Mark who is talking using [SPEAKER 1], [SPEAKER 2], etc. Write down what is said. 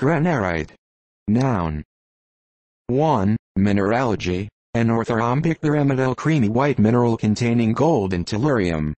[SPEAKER 1] Granarite. Noun. 1. Mineralogy. An orthorhombic pyramidal creamy white mineral containing gold and tellurium.